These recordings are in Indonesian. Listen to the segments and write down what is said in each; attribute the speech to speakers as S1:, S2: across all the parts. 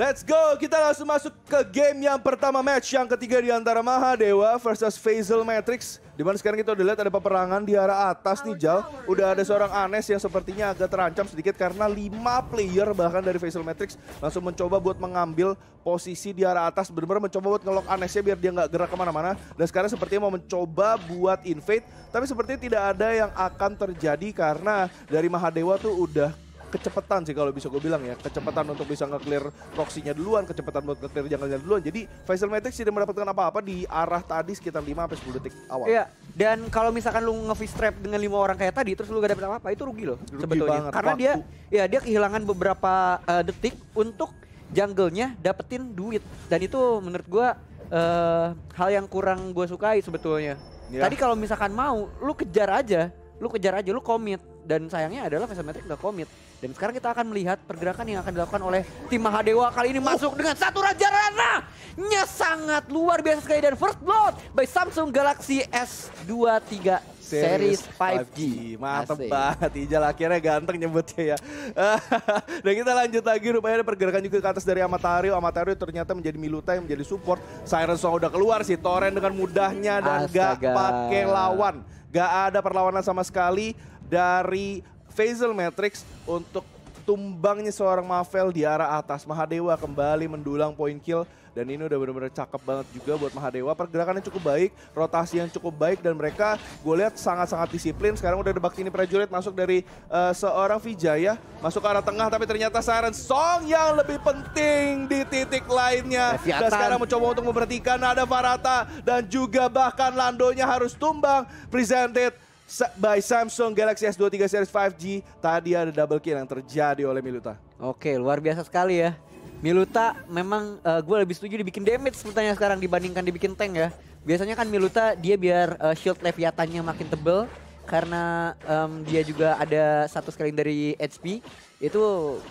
S1: Let's go, kita langsung masuk ke game yang pertama match yang ketiga di antara Mahadewa versus Faisal Matrix. Di mana sekarang kita udah lihat ada peperangan di arah atas nih Jal. Udah ada seorang Anes yang sepertinya agak terancam sedikit karena lima player bahkan dari Faisal Matrix langsung mencoba buat mengambil posisi di arah atas. Benar-benar mencoba buat ngelok Anesnya biar dia nggak gerak ke mana-mana. Dan sekarang sepertinya mau mencoba buat invade. Tapi sepertinya tidak ada yang akan terjadi karena dari Mahadewa tuh udah kecepatan sih kalau bisa gue bilang ya. Kecepatan untuk bisa nge-clear proxy-nya duluan, kecepatan buat nge-clear jungle duluan. Jadi Faisal Matrix tidak mendapatkan apa-apa di arah tadi sekitar 5 sampai 10 detik awal.
S2: Iya, dan kalau misalkan lu nge trap dengan lima orang kayak tadi terus lu gak dapet apa-apa, itu rugi loh
S1: Rugi
S2: sebetulnya.
S1: banget,
S2: Karena
S1: waktu.
S2: dia ya dia kehilangan beberapa uh, detik untuk jungle-nya dapetin duit dan itu menurut gua uh, hal yang kurang gua sukai sebetulnya.
S1: Iya.
S2: Tadi kalau misalkan mau, lu kejar aja, lu kejar aja, lu komit dan sayangnya adalah Faisal Matrix gak komit. Dan sekarang kita akan melihat pergerakan yang akan dilakukan oleh tim Mahadewa kali ini masuk dengan satu Raja Rana. Nya sangat luar biasa sekali dan first blood by Samsung Galaxy S23 Series 5G.
S1: Mantep
S2: Asik.
S1: banget Ijal akhirnya ganteng nyebutnya ya. Dan kita lanjut lagi rupanya ada pergerakan juga ke atas dari Amatario. Amatario ternyata menjadi Miluta yang menjadi support. Siren Song udah keluar sih. Torrent dengan mudahnya dan gak pakai lawan. Gak ada perlawanan sama sekali dari Faisal Matrix untuk tumbangnya seorang Mavel di arah atas. Mahadewa kembali mendulang poin kill dan ini udah benar-benar cakep banget juga buat Mahadewa. Pergerakannya cukup baik, rotasi yang cukup baik dan mereka gue lihat sangat-sangat disiplin. Sekarang udah ada Baktini Prajurit masuk dari eh, seorang Vijaya masuk ke arah tengah tapi ternyata Siren Song yang lebih penting di titik lainnya.
S2: Leviathan.
S1: Dan sekarang mencoba untuk memperhatikan ada Varata dan juga bahkan Landonya harus tumbang. Presented by Samsung Galaxy S23 Series 5G. Tadi ada double kill yang terjadi oleh Miluta.
S2: Oke, luar biasa sekali ya. Miluta memang gue lebih setuju dibikin damage sebetulnya sekarang dibandingkan dibikin tank ya. Biasanya kan Miluta dia biar eh, shield leviatannya makin tebel karena em, dia juga ada satu scaling dari HP itu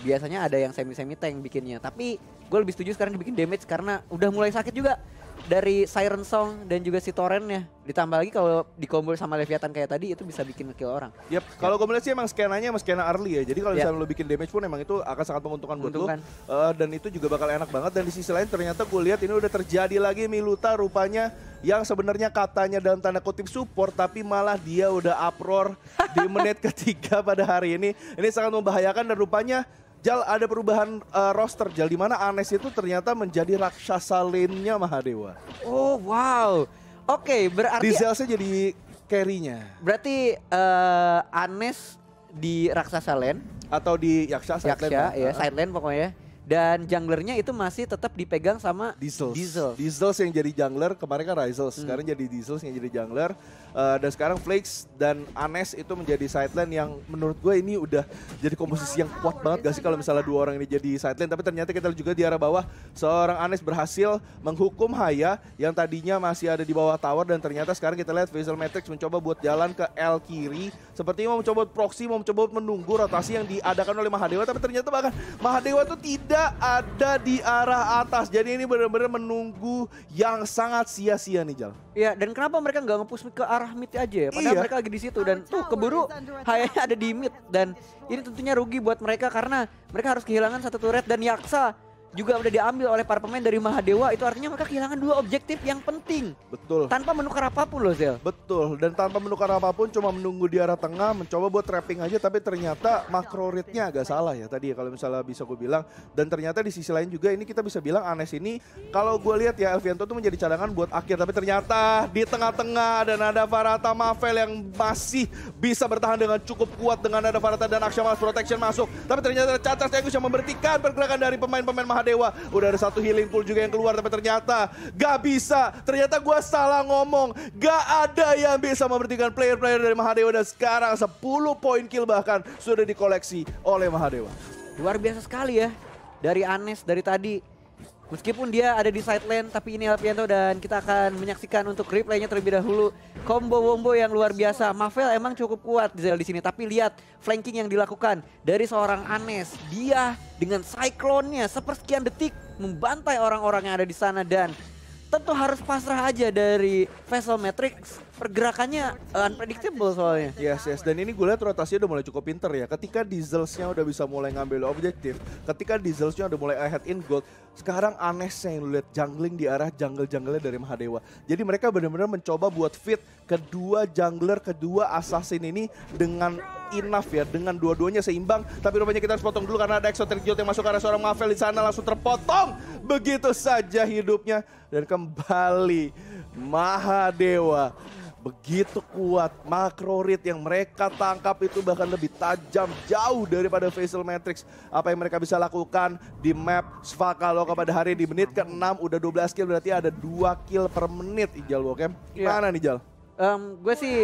S2: biasanya ada yang semi semi tank bikinnya. Tapi gue lebih setuju sekarang dibikin damage karena udah mulai sakit juga dari Siren Song dan juga si Torrentnya. Ditambah lagi kalau dikombol sama Leviathan kayak tadi itu bisa bikin kill orang.
S1: Yap, kalau gue melihat sih emang skenanya emang skena early ya. Jadi kalau
S2: Ya.
S1: misalnya lo bikin damage pun emang itu akan sangat menguntungkan buat lo.
S2: Menguntungkan.
S1: Eh, dan itu juga bakal enak banget. Dan di sisi lain ternyata gue lihat ini udah terjadi lagi Miluta rupanya yang sebenarnya katanya dalam tanda kutip support tapi malah dia udah uproar di menit ketiga pada hari ini. Ini sangat membahayakan dan rupanya Jal ada perubahan eh, roster Jal di mana Anes itu ternyata menjadi raksasa lane-nya Mahadewa.
S2: Oh wow. Oke, berarti
S1: Di Zelsnya jadi carry-nya
S2: Berarti eh, Anes di Raksasa Land,
S1: atau di Yaksa, side lane,
S2: Yaksha,
S1: Pak.
S2: ya, side lane pokoknya. Dan junglernya itu masih tetap dipegang sama
S1: Diesel.
S2: Diesel.
S1: Diesel yang jadi jungler, kemarin kan Rizal,
S2: Hmm.
S1: sekarang jadi Diesel yang jadi jungler. Eh, dan sekarang Flakes dan Anes itu menjadi sideline yang menurut gue ini udah jadi komposisi yang kuat banget gak sih kalau misalnya dua orang ini jadi sideline. Tapi ternyata kita juga di arah bawah seorang Anes berhasil menghukum Haya yang tadinya masih ada di bawah tower dan ternyata sekarang kita lihat Faisal Matrix mencoba buat jalan ke L kiri. Sepertinya mau mencoba proxy, mau mencoba menunggu rotasi yang diadakan oleh Mahadewa. Tapi ternyata bahkan Mahadewa tuh tidak ada di arah atas. Jadi ini benar-benar menunggu yang sangat sia-sia nih Jal.
S2: Ya, dan kenapa mereka nggak nge-push ke arah mid aja ya? Padahal
S1: Iya.
S2: mereka lagi di situ dan tuh keburu Hayanya ada di mid dan ini tentunya rugi buat mereka karena mereka harus kehilangan satu turret dan Yaksa juga udah diambil oleh para pemain dari Mahadewa itu artinya mereka kehilangan dua objektif yang penting
S1: Betul.
S2: tanpa menukar apa pun loh Zel.
S1: Betul, dan tanpa menukar apa pun cuma menunggu di arah tengah, mencoba buat trapping aja tapi ternyata makro rate-nya agak salah ya tadi ya kalau misalnya bisa gue bilang. Dan ternyata di sisi lain juga ini kita bisa bilang Anes ini kalau gue lihat ya Elvianto tuh menjadi cadangan buat akhir tapi ternyata di tengah-tengah dan ada Varata Mavel yang masih bisa bertahan dengan cukup kuat dengan ada Varata dan Aksha Malas Protection masuk. Tapi ternyata ada Catas Tegus yang memberhentikan pergerakan dari pemain-pemain Mahadewa. Udah ada satu healing pool juga yang keluar tapi ternyata gak bisa. Ternyata gue salah ngomong. Gak ada yang bisa memberhentikan player-player dari Mahadewa dan sekarang 10 poin kill bahkan sudah dikoleksi oleh Mahadewa.
S2: Luar biasa sekali ya dari Anes dari tadi. Meskipun dia ada di side lane, tapi ini Alpianto dan kita akan menyaksikan untuk replaynya terlebih dahulu. Combo wombo yang luar biasa. Mavel emang cukup kuat Zel di sini, tapi lihat flanking yang dilakukan dari seorang Anes. Dia dengan cyclone-nya sepersekian detik membantai orang-orang yang ada di sana dan tentu harus pasrah aja dari Vessel Matrix pergerakannya uh, unpredictable soalnya.
S1: Yes, yes. Dan ini gue lihat rotasinya udah mulai cukup pinter ya. Ketika Dieselsnya udah bisa mulai ngambil objektif, ketika Dieselsnya udah mulai ahead in gold, sekarang Anesnya yang lu lihat jungling di arah jungle-junglenya dari Mahadewa. Jadi mereka benar-benar mencoba buat fit kedua jungler, kedua assassin ini dengan enough ya dengan dua-duanya seimbang. Tapi rupanya kita harus potong dulu karena ada exoteric jolt yang masuk ke arah seorang Mavel di sana langsung terpotong. Begitu saja hidupnya. Dan kembali Mahadewa. Begitu kuat makro read yang mereka tangkap itu bahkan lebih tajam jauh daripada facial matrix. Apa yang mereka bisa lakukan di map Svakalo pada hari di menit ke-6 udah 12 kill berarti ada 2 kill per menit Ijal Wokem gimana yeah. nih Jal?
S2: Um, gue sih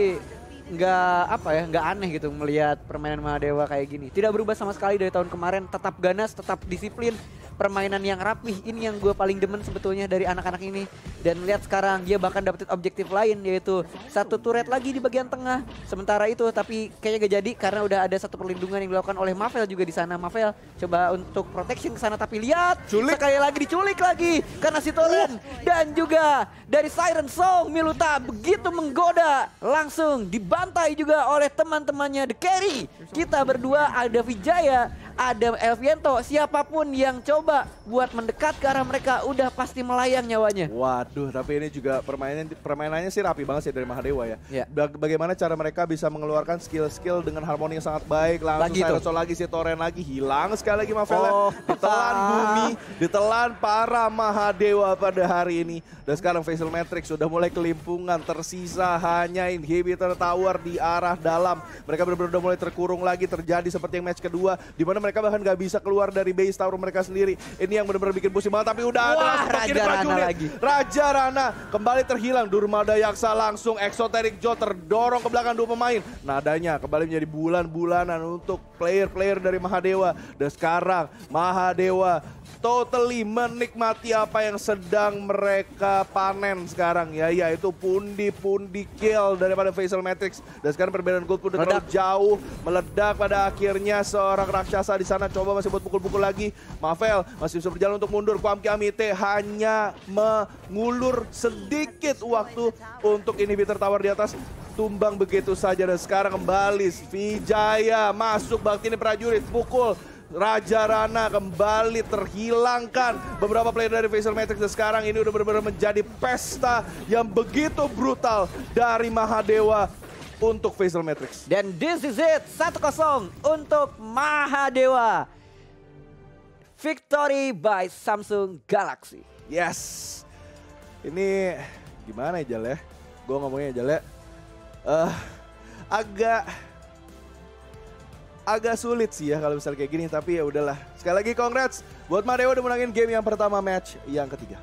S2: nggak apa ya nggak aneh gitu melihat permainan Mahadewa kayak gini. Tidak berubah sama sekali dari tahun kemarin. Tetap ganas tetap disiplin permainan yang rapih ini yang gue paling demen sebetulnya dari anak-anak ini. Dan lihat sekarang dia bahkan dapetin objektif lain yaitu satu turret lagi di bagian tengah. Sementara itu tapi kayaknya gak jadi karena udah ada satu perlindungan yang dilakukan oleh Mavel juga di sana. Mavel coba untuk protection ke sana tapi lihat Culik. sekali lagi diculik lagi karena si Toren. Dan juga dari Siren Song Miluta begitu menggoda langsung dibantai juga oleh teman-temannya The Carry. Kita berdua ada Vijaya ada Elviento, siapa pun yang coba buat mendekat ke arah mereka udah pasti melayang nyawanya.
S1: Waduh, tapi ini juga permainan permainannya sih rapi banget sih dari Mahadewa ya. ya. Bagaimana cara mereka bisa mengeluarkan skill-skill dengan harmoni yang sangat baik, langsung lagi Cyrus lagi si Toren lagi hilang sekali lagi Mavela. Oh. Ditelan bumi, ditelan para Mahadewa pada hari ini. Dan sekarang Facial Matrix sudah mulai kelimpungan, tersisa hanya inhibitor tower di arah dalam. Mereka benar-benar mulai terkurung lagi terjadi seperti yang match kedua di mana mereka bahkan gak bisa keluar dari base tower mereka sendiri. Ini yang benar-benar bikin pusing banget tapi udah
S2: Wah, ada Raja Rana lagi.
S1: Raja Rana kembali terhilang. Durmada Yaksa langsung exoteric Joe terdorong ke belakang dua pemain. Nadanya kembali menjadi bulan-bulanan untuk player-player dari Mahadewa. Dan sekarang Mahadewa totally menikmati apa yang sedang mereka panen sekarang ya. Yaitu pundi-pundi kill daripada Facial Matrix. Dan sekarang perbedaan gold pun terlalu jauh meledak pada akhirnya seorang raksasa di sana. Coba masih buat pukul-pukul lagi. Mavel masih bisa berjalan untuk mundur. Kuam Kiamite hanya mengulur sedikit waktu untuk inhibitor tower di atas. Tumbang begitu saja dan sekarang kembali Vijaya masuk. Bakti ini prajurit pukul Raja Rana kembali terhilangkan beberapa player dari Facial Matrix dan sekarang ini udah benar-benar menjadi pesta yang begitu brutal dari Mahadewa untuk Facial Matrix.
S2: Dan this is it, 1-0 untuk Mahadewa. Victory by Samsung Galaxy.
S1: Yes. Ini gimana ya Jal ya? Gue ngomongnya Jal ya. Uh, agak agak sulit sih ya kalau misalnya kayak gini tapi ya udahlah. Sekali lagi congrats buat Mario udah menangin game yang pertama match yang ketiga.